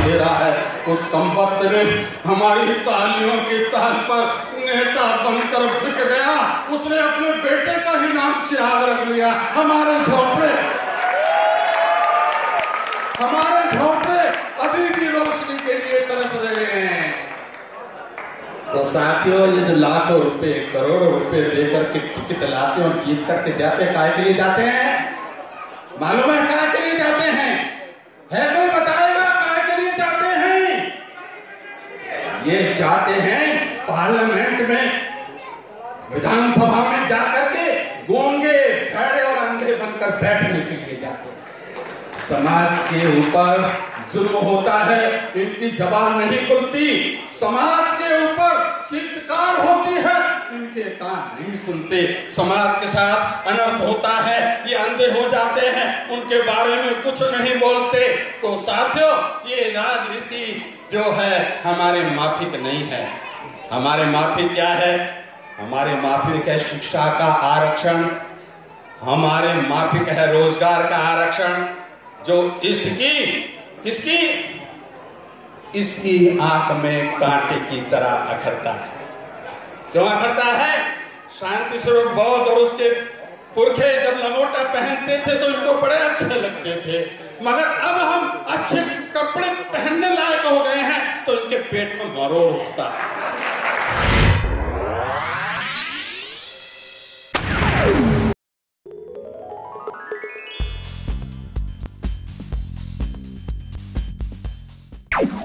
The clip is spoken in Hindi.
घेरा है, उस संपत्ति ने हमारी तालियों के ताल पर नेता बनकर बिक गया। उसने अपने बेटे का ही नाम चिराग रख लिया। हमारे झोपड़े हमारे झोपड़े अभी भी रोशनी के लिए तरस रहे हैं। तो साथियों, ये जो लाखों रुपए, करोड़ों रुपए देकर के टिकट लाते और जीत करके जाते काय के लिए जाते हैं? मालूम है काय के लिए जाते हैं है कोई बताएगा काय के लिए जाते हैं जाते हैं पार्लियामेंट में, विधानसभा में जाकर के गोंगे, खड़े और अंधे बनकर बैठने के लिए जाते हैं। समाज के ऊपर जुल्म होता है, इनकी जबान नहीं खुलती। समाज के ऊपर चित्कार होती है, इनके कान नहीं सुनते। समाज के साथ अनर्थ होता है, ये अंधे हो जाते हैं, उनके बारे में कुछ नहीं बोलते। तो साथियों, ये राजनीति जो है हमारे माफिक नहीं है। हमारे माफिक क्या है? हमारे माफिक है शिक्षा का आरक्षण। हमारे माफिक है रोज़गार का आरक्षण। जो इसकी, किसकी? इसकी आँख में कांटे की तरह अखरता है। क्यों अखरता है? शांति स्वरूप बौद्ध और उसके पुरखे जब लंगोटा पहनते थे तो इनको बड़े अच्छे लगते थे। मगर अब हम अच्छे कपड़े पहनने लायक हो गए पेट में मरोड़ उठता। है